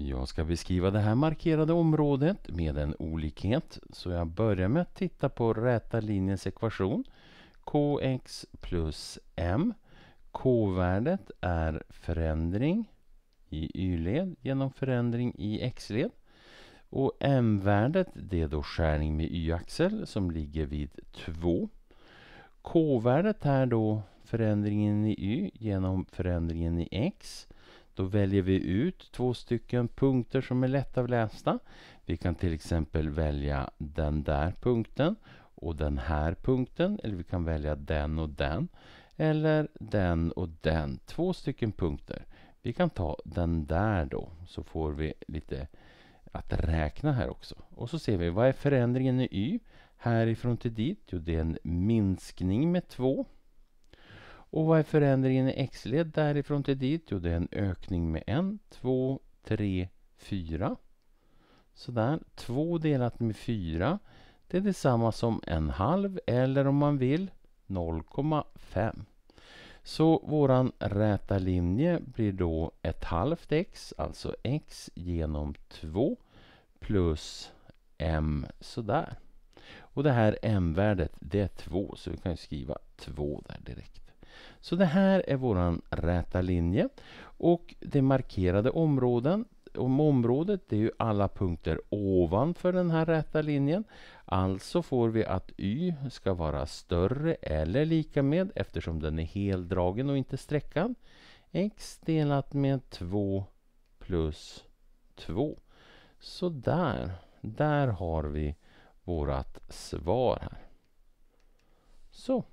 Jag ska beskriva det här markerade området med en olikhet. Så jag börjar med att titta på räta linjens ekvation. Kx plus m. K-värdet är förändring i y-led genom förändring i x-led. Och m-värdet det är då skärning med y-axel som ligger vid 2. K-värdet är då förändringen i y genom förändringen i x. Då väljer vi ut två stycken punkter som är lättavlästa. Vi kan till exempel välja den där punkten och den här punkten. Eller vi kan välja den och den. Eller den och den. Två stycken punkter. Vi kan ta den där då, så får vi lite att räkna här också. Och så ser vi, vad är förändringen i y? Härifrån till dit? Jo, det är en minskning med 2. Och vad är förändringen i x-led därifrån till dit? Jo, det är en ökning med 1, 2, 3, 4. Sådär. 2 delat med 4, det är detsamma som en halv, eller om man vill 0,5. Så våran räta linje blir då ett halvt x, alltså x genom 2 plus m sådär. Och det här m-värdet det är 2 så vi kan skriva 2 där direkt. Så det här är våran räta linje och det markerade områden om området det är ju alla punkter ovanför den här räta linjen. Alltså får vi att y ska vara större eller lika med, eftersom den är heldragen och inte streckad, x delat med 2 plus 2. Så där, där har vi vårat svar här. Så.